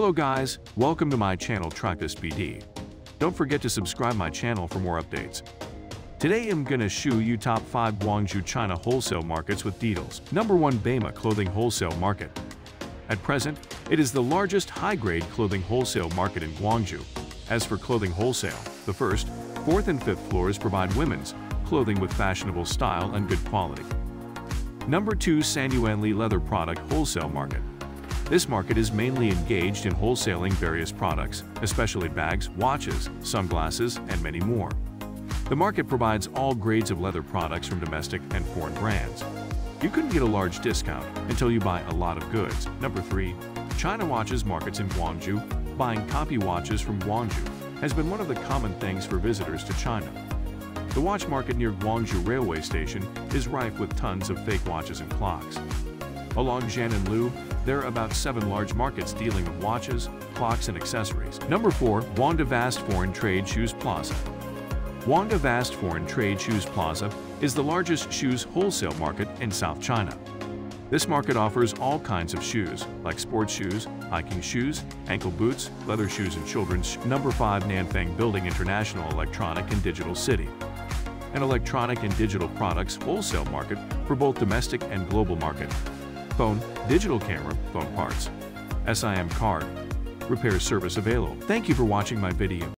Hello guys, welcome to my channel Tripist BD. Don't forget to subscribe my channel for more updates. Today I'm gonna show you top 5 Guangzhou China wholesale markets with details. Number 1 Baima Clothing Wholesale Market. At present, it is the largest high-grade clothing wholesale market in Guangzhou. As for clothing wholesale, the first, fourth and fifth floors provide women's clothing with fashionable style and good quality. Number 2 Sanyuanli Leather Product Wholesale Market. This market is mainly engaged in wholesaling various products, especially bags, watches, sunglasses, and many more. The market provides all grades of leather products from domestic and foreign brands. You couldn't get a large discount until you buy a lot of goods. Number 3. China Watches Markets in Guangzhou. Buying copy watches from Guangzhou has been one of the common things for visitors to China. The watch market near Guangzhou Railway Station is rife with tons of fake watches and clocks. Along Lu, there are about seven large markets dealing with watches, clocks, and accessories. Number 4. Wanda Vast Foreign Trade Shoes Plaza Wanda Vast Foreign Trade Shoes Plaza is the largest shoes wholesale market in South China. This market offers all kinds of shoes, like sports shoes, hiking shoes, ankle boots, leather shoes, and children's. Number 5 Nanfang Building International Electronic and Digital City An electronic and digital products wholesale market for both domestic and global market phone, digital camera, phone parts, SIM card, repair service available. Thank you for watching my video.